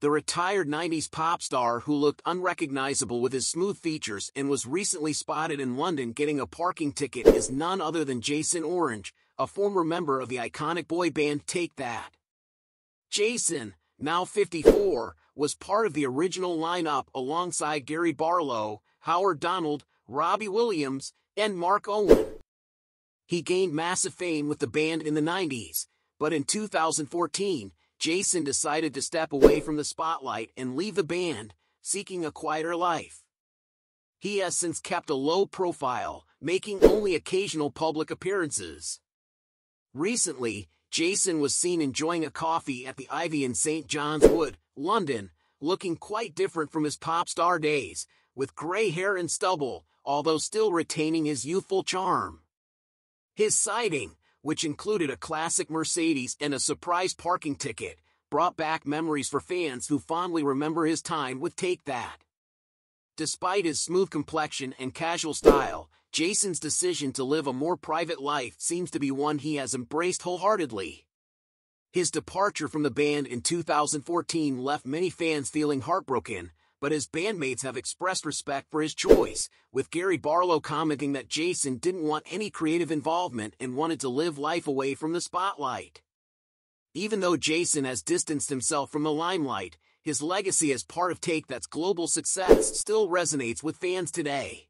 The retired 90s pop star who looked unrecognizable with his smooth features and was recently spotted in London getting a parking ticket is none other than Jason Orange, a former member of the iconic boy band Take That. Jason, now 54, was part of the original lineup alongside Gary Barlow, Howard Donald, Robbie Williams, and Mark Owen. He gained massive fame with the band in the 90s, but in 2014, Jason decided to step away from the spotlight and leave the band, seeking a quieter life. He has since kept a low profile, making only occasional public appearances. Recently, Jason was seen enjoying a coffee at the Ivy in St. John's Wood, London, looking quite different from his pop star days, with gray hair and stubble, although still retaining his youthful charm. His sighting, which included a classic Mercedes and a surprise parking ticket, brought back memories for fans who fondly remember his time with Take That. Despite his smooth complexion and casual style, Jason's decision to live a more private life seems to be one he has embraced wholeheartedly. His departure from the band in 2014 left many fans feeling heartbroken, but his bandmates have expressed respect for his choice, with Gary Barlow commenting that Jason didn't want any creative involvement and wanted to live life away from the spotlight. Even though Jason has distanced himself from the limelight, his legacy as part of Take That's global success still resonates with fans today.